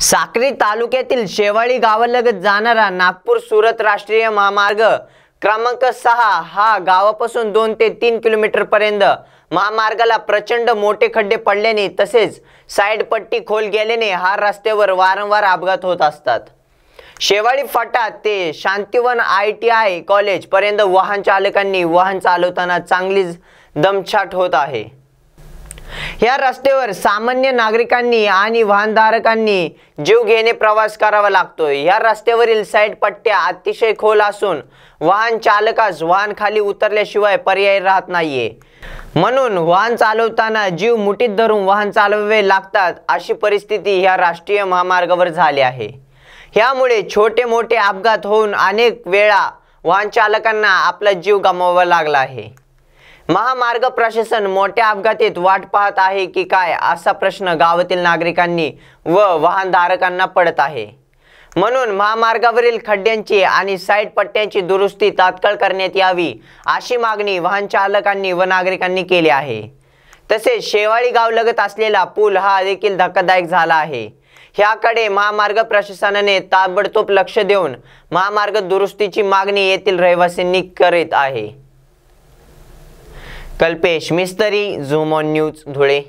साक्री तालुक्यातील शेवाळी गावालगत जाणारा नागपूर सुरत राष्ट्रीय महामार्ग क्रमांक सहा हा गावापासून दोन ते तीन किलोमीटर पर्यंत. महामार्गाला प्रचंड मोठे खड्डे पडल्याने तसेच साईड पट्टी खोल गेल्याने हा रस्त्यावर वारंवार अपघात होत असतात. शेवाळी फाटा ते Shantivan I T I college पर्यंत वाहन चालकांनी वाहन चालवताना चांगलीच दमछाट होत आहे. या रस्त्यावर सामान्य नागरिकांनी आणि वाहनधारकांनी जीव घेणे प्रवास करावा लागतो या रस्त्यावरील साईड पट्ट्या अतिशय खोल असून वाहन चालकास वाहन खाली उतरल्याशिवाय पर्याय राहत नाहीये. म्हणून वाहन चालवताना जीव मुठीत धरून वाहन चालवावे लागतात अशी परिस्थिती ह्या राष्ट्रीय महामार्गावर झाली आहे. ह्यामुळे छोटे मोठे अपघात होऊन अनेक वेळा वाहन चालकांना आपला जीव गमवावा लागला आहे. महामार्ग प्रशासन मोठ्या अपघातीत वाट पाहत आहे की काय असा प्रश्न गावातील नागरिकांनी व वाहनधारकांना पडत आहे. म्हणून महामार्गावरील खड्ड्यांची आणि साईड पट्ट्यांची दुरुस्ती तात्काळ करण्यात यावी अशी मागणी वाहन चालकांनी व नागरिकांनी केली आहे. तसेच शेवाळी गाव लगत असलेला पूल हा देखील धक्कादायक झाला आहे. ह्याकडे महामार्ग प्रशासनाने ताबडतोब लक्ष देऊन महामार्ग दुरुस्तीची मागणी येथील रहिवासींनी करीत आहे. कल्पेश मिस्तरी झूम ऑन न्यूज धुळे.